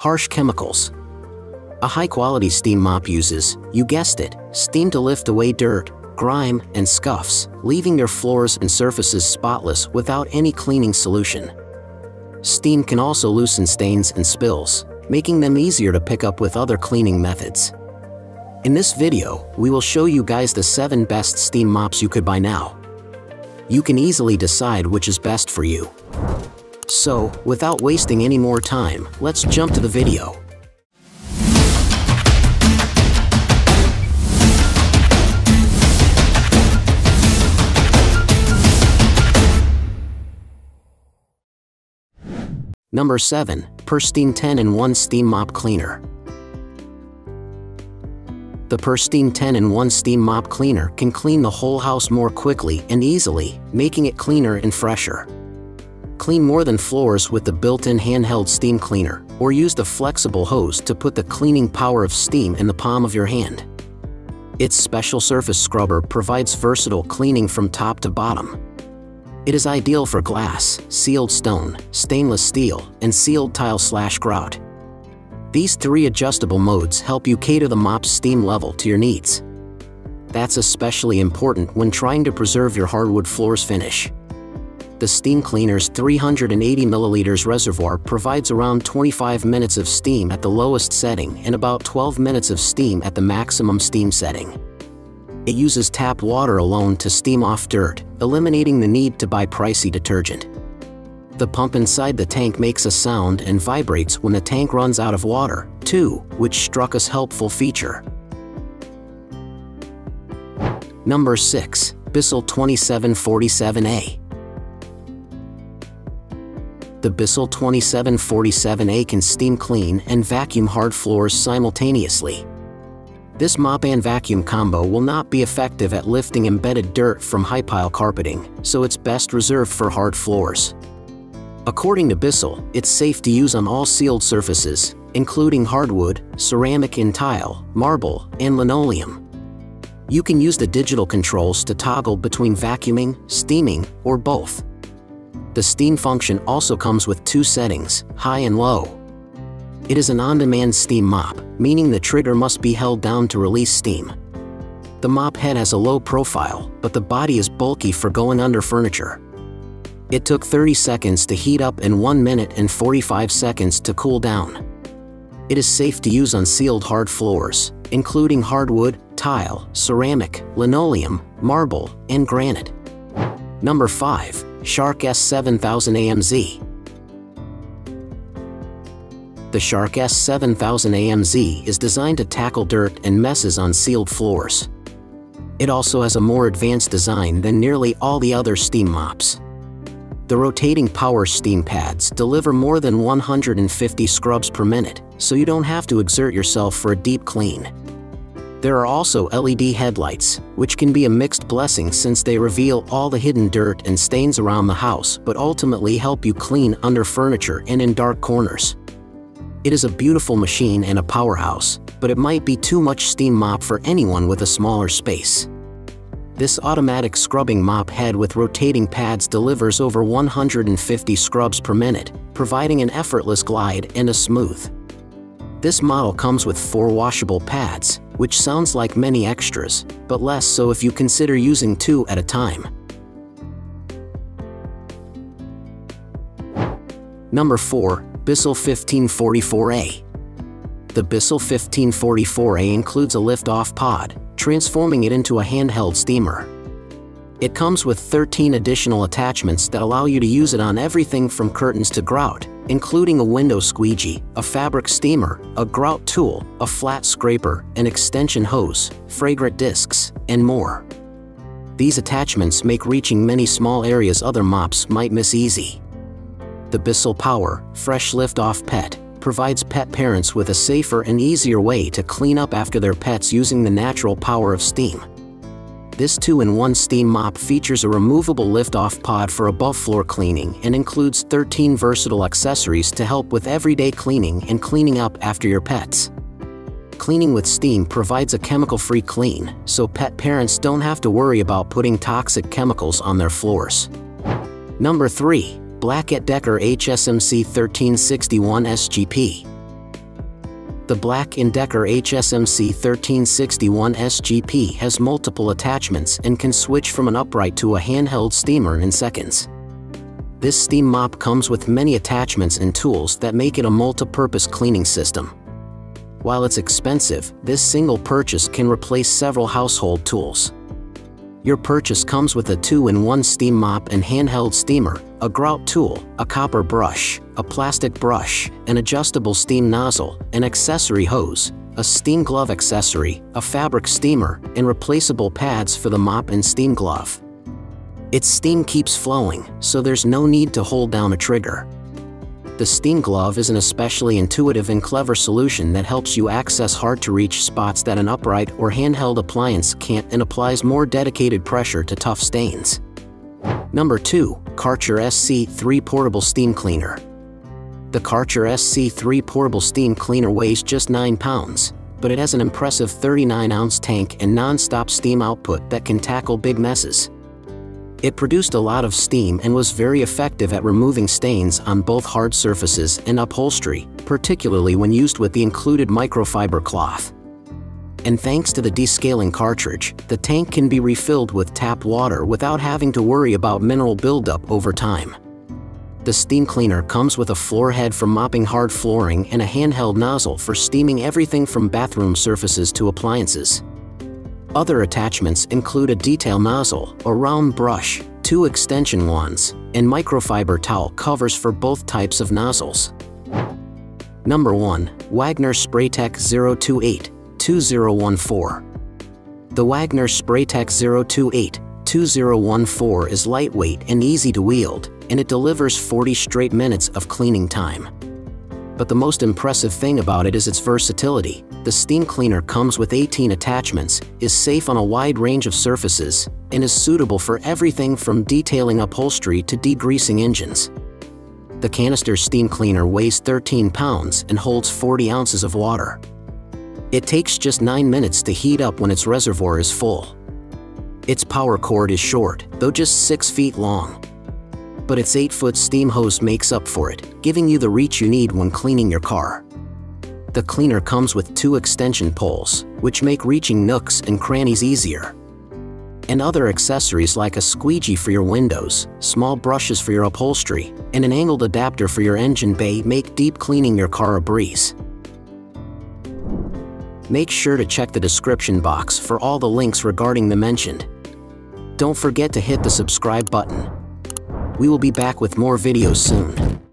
Harsh chemicals. A high-quality steam mop uses, you guessed it, steam to lift away dirt, grime, and scuffs, leaving your floors and surfaces spotless without any cleaning solution. Steam can also loosen stains and spills, making them easier to pick up with other cleaning methods. In this video, we will show you guys the 7 best steam mops you could buy now. You can easily decide which is best for you. So, without wasting any more time, let's jump to the video. Number 7. PurSteam 10-in-1 Steam Mop Cleaner. The PurSteam 10-in-1 Steam Mop Cleaner can clean the whole house more quickly and easily, making it cleaner and fresher. Clean more than floors with the built-in handheld steam cleaner, or use the flexible hose to put the cleaning power of steam in the palm of your hand. Its special surface scrubber provides versatile cleaning from top to bottom, it is ideal for glass, sealed stone, stainless steel, and sealed tile slash grout. These three adjustable modes help you cater the mop's steam level to your needs. That's especially important when trying to preserve your hardwood floors finish. The Steam Cleaner's 380 milliliters reservoir provides around 25 minutes of steam at the lowest setting and about 12 minutes of steam at the maximum steam setting. It uses tap water alone to steam off dirt, eliminating the need to buy pricey detergent. The pump inside the tank makes a sound and vibrates when the tank runs out of water, too, which struck us helpful feature. Number 6. Bissell 2747A The Bissell 2747A can steam clean and vacuum hard floors simultaneously. This mop and vacuum combo will not be effective at lifting embedded dirt from high pile carpeting, so it's best reserved for hard floors. According to Bissell, it's safe to use on all sealed surfaces, including hardwood, ceramic and tile, marble, and linoleum. You can use the digital controls to toggle between vacuuming, steaming, or both. The steam function also comes with two settings, high and low. It is an on-demand steam mop, meaning the trigger must be held down to release steam. The mop head has a low profile, but the body is bulky for going under furniture. It took 30 seconds to heat up and 1 minute and 45 seconds to cool down. It is safe to use on sealed hard floors, including hardwood, tile, ceramic, linoleum, marble, and granite. Number 5. Shark S7000 AMZ the Shark S7000 AMZ is designed to tackle dirt and messes on sealed floors. It also has a more advanced design than nearly all the other steam mops. The rotating power steam pads deliver more than 150 scrubs per minute, so you don't have to exert yourself for a deep clean. There are also LED headlights, which can be a mixed blessing since they reveal all the hidden dirt and stains around the house but ultimately help you clean under furniture and in dark corners. It is a beautiful machine and a powerhouse, but it might be too much steam mop for anyone with a smaller space. This automatic scrubbing mop head with rotating pads delivers over 150 scrubs per minute, providing an effortless glide and a smooth. This model comes with four washable pads, which sounds like many extras, but less so if you consider using two at a time. Number 4. Bissell 1544A. The Bissell 1544A includes a lift-off pod, transforming it into a handheld steamer. It comes with 13 additional attachments that allow you to use it on everything from curtains to grout, including a window squeegee, a fabric steamer, a grout tool, a flat scraper, an extension hose, fragrant discs, and more. These attachments make reaching many small areas other mops might miss easy. The Bissell Power Fresh Lift Off Pet provides pet parents with a safer and easier way to clean up after their pets using the natural power of steam. This 2-in-1 steam mop features a removable lift-off pod for above-floor cleaning and includes 13 versatile accessories to help with everyday cleaning and cleaning up after your pets. Cleaning with steam provides a chemical-free clean, so pet parents don't have to worry about putting toxic chemicals on their floors. Number 3. Black & Decker HSMC 1361 SGP. The Black & Decker HSMC 1361 SGP has multiple attachments and can switch from an upright to a handheld steamer in seconds. This steam mop comes with many attachments and tools that make it a multi-purpose cleaning system. While it's expensive, this single purchase can replace several household tools. Your purchase comes with a 2-in-1 steam mop and handheld steamer, a grout tool, a copper brush, a plastic brush, an adjustable steam nozzle, an accessory hose, a steam glove accessory, a fabric steamer, and replaceable pads for the mop and steam glove. Its steam keeps flowing, so there's no need to hold down a trigger. The Steam Glove is an especially intuitive and clever solution that helps you access hard-to-reach spots that an upright or handheld appliance can't and applies more dedicated pressure to tough stains. Number 2. Karcher SC3 Portable Steam Cleaner The Karcher SC3 Portable Steam Cleaner weighs just 9 pounds, but it has an impressive 39-ounce tank and non-stop steam output that can tackle big messes. It produced a lot of steam and was very effective at removing stains on both hard surfaces and upholstery, particularly when used with the included microfiber cloth. And thanks to the descaling cartridge, the tank can be refilled with tap water without having to worry about mineral buildup over time. The steam cleaner comes with a floor head for mopping hard flooring and a handheld nozzle for steaming everything from bathroom surfaces to appliances. Other attachments include a detail nozzle, a round brush, two extension wands, and microfiber towel covers for both types of nozzles. Number 1. Wagner Spraytech 028 2014 The Wagner Spraytech 028 2014 is lightweight and easy to wield, and it delivers 40 straight minutes of cleaning time. But the most impressive thing about it is its versatility. The steam cleaner comes with 18 attachments, is safe on a wide range of surfaces, and is suitable for everything from detailing upholstery to degreasing engines. The canister steam cleaner weighs 13 pounds and holds 40 ounces of water. It takes just 9 minutes to heat up when its reservoir is full. Its power cord is short, though just 6 feet long. But its 8-foot steam hose makes up for it, giving you the reach you need when cleaning your car. The cleaner comes with two extension poles, which make reaching nooks and crannies easier. And other accessories like a squeegee for your windows, small brushes for your upholstery, and an angled adapter for your engine bay make deep cleaning your car a breeze. Make sure to check the description box for all the links regarding the mentioned. Don't forget to hit the subscribe button. We will be back with more videos soon.